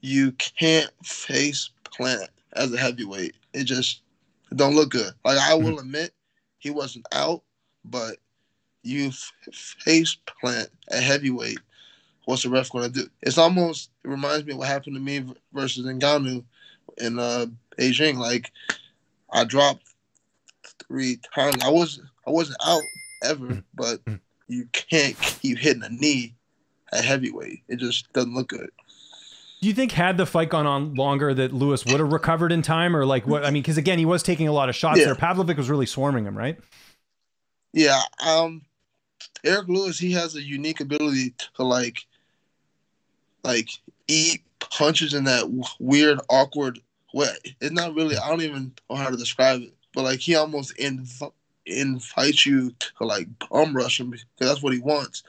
you can't face Plant as a heavyweight. It just it don't look good. Like I will mm-hmm. admit, he wasn't out, but you f- face Plant at heavyweight. What's the ref going to do? It's almost it reminds me of what happened to me versus Ngannou in uh, Beijing. Like I dropped three times. I was I wasn't out ever, mm-hmm. but mm-hmm. you can't keep hitting a knee at heavyweight. It just doesn't look good. Do you think had the fight gone on longer that Lewis would have recovered in time, or like what? I mean, because again, he was taking a lot of shots Yeah. there. Pavlovich was really swarming him, right? Yeah, um, Derrick Lewis, he has a unique ability to like, like eat punches in that w- weird, awkward way. It's not really. I don't even know how to describe it, but like he almost inv- invites you to like bum rush him because that's what he wants.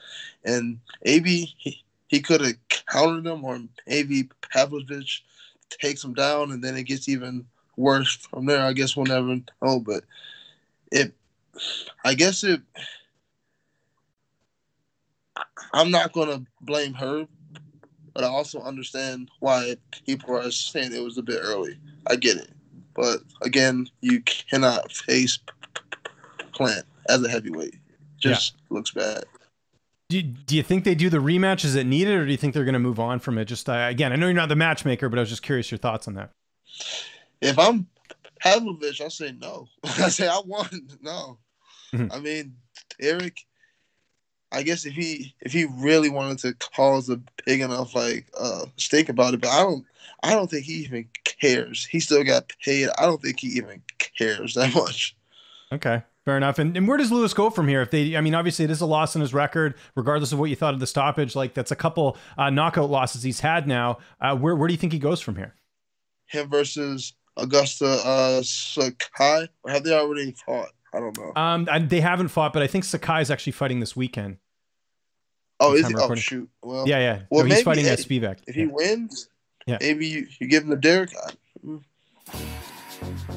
And maybe he, he could have countered him, or maybe Pavlovich takes him down, and then it gets even worse from there. I guess we'll never know, but it. I guess it. I'm not gonna blame her, but I also understand why people are saying it was a bit early. I get it, but again, you cannot face Plant as a heavyweight. Just looks bad. Do, do you think they do the rematch? Is it needed, or do you think they're going to move on from it? Just uh, again, I know you're not the matchmaker, but I was just curious your thoughts on that. If I'm Pavlovich, I say no. I say I won. No, Mhm. I mean Derrick. I guess if he if he really wanted to cause a big enough like uh stake about it, but I don't I don't think he even cares. He still got paid. I don't think he even cares that much. Okay, fair enough. And, and where does Lewis go from here? If they, I mean, obviously it is a loss in his record, regardless of what you thought of the stoppage. Like that's a couple uh, knockout losses he's had now. Uh, where where do you think he goes from here? Him versus Augusto uh Sakai. Or have they already fought? I don't know. Um, and they haven't fought, but I think Sakai is actually fighting this weekend. oh, is he? Oh shoot. Well, Yeah, yeah. Well, no, he's fighting at Spivak. if he wins, Yeah. maybe you, you give him the Derrick.